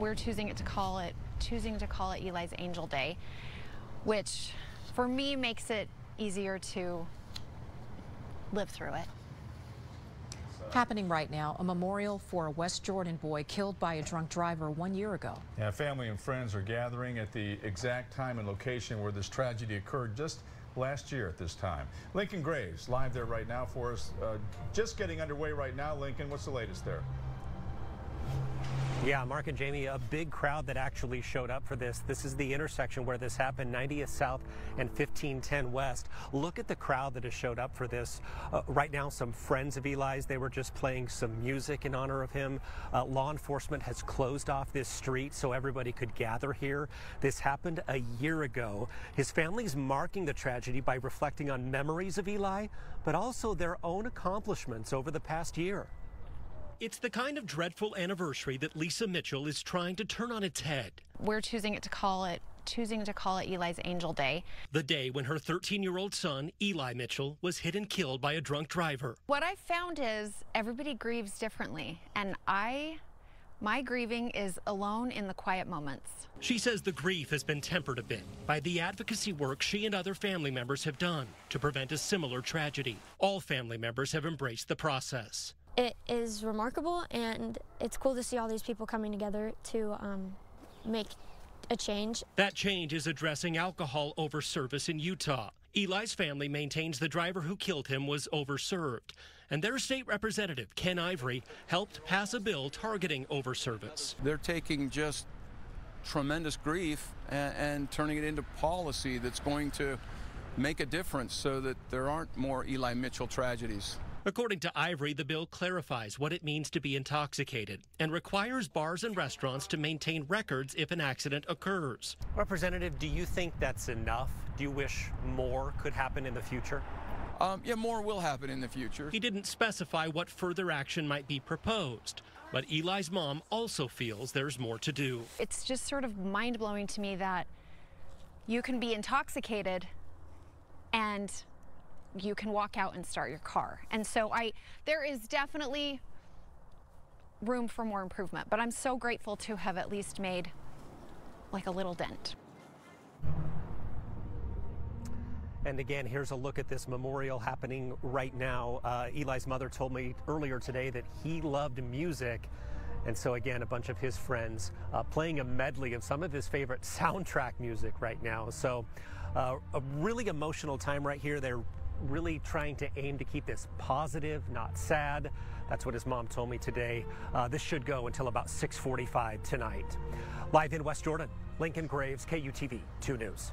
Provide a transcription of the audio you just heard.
We're choosing it to call it choosing to call it Eli's Angel Day, which for me makes it easier to live through it. Happening right now, a memorial for a West Jordan boy killed by a drunk driver one year ago. Yeah, family and friends are gathering at the exact time and location where this tragedy occurred just last year at this time. Lincoln Graves live there right now for us. Uh, just getting underway right now. Lincoln, what's the latest there? Yeah, Mark and Jamie, a big crowd that actually showed up for this. This is the intersection where this happened, 90th South and 1510 West. Look at the crowd that has showed up for this. Uh, right now, some friends of Eli's, they were just playing some music in honor of him. Uh, law enforcement has closed off this street so everybody could gather here. This happened a year ago. His family's marking the tragedy by reflecting on memories of Eli, but also their own accomplishments over the past year. It's the kind of dreadful anniversary that Lisa Mitchell is trying to turn on its head. We're choosing it to call it choosing to call it Eli's Angel Day. The day when her 13-year-old son, Eli Mitchell, was hit and killed by a drunk driver. What I found is everybody grieves differently, and I my grieving is alone in the quiet moments. She says the grief has been tempered a bit by the advocacy work she and other family members have done to prevent a similar tragedy. All family members have embraced the process it is remarkable and it's cool to see all these people coming together to um, make a change. That change is addressing alcohol over service in Utah. Eli's family maintains the driver who killed him was overserved, and their state representative, Ken Ivory, helped pass a bill targeting overservice. They're taking just tremendous grief and, and turning it into policy that's going to make a difference so that there aren't more Eli Mitchell tragedies. According to Ivory, the bill clarifies what it means to be intoxicated and requires bars and restaurants to maintain records if an accident occurs. Representative, do you think that's enough? Do you wish more could happen in the future? Um, yeah, more will happen in the future. He didn't specify what further action might be proposed. But Eli's mom also feels there's more to do. It's just sort of mind blowing to me that you can be intoxicated and you can walk out and start your car. And so I, there is definitely room for more improvement, but I'm so grateful to have at least made like a little dent. And again, here's a look at this memorial happening right now. Uh, Eli's mother told me earlier today that he loved music. And so, again, a bunch of his friends uh, playing a medley of some of his favorite soundtrack music right now. So, uh, a really emotional time right here. They're really trying to aim to keep this positive, not sad. That's what his mom told me today. Uh, this should go until about 6:45 tonight. Live in West Jordan, Lincoln Graves, KUTV 2 News.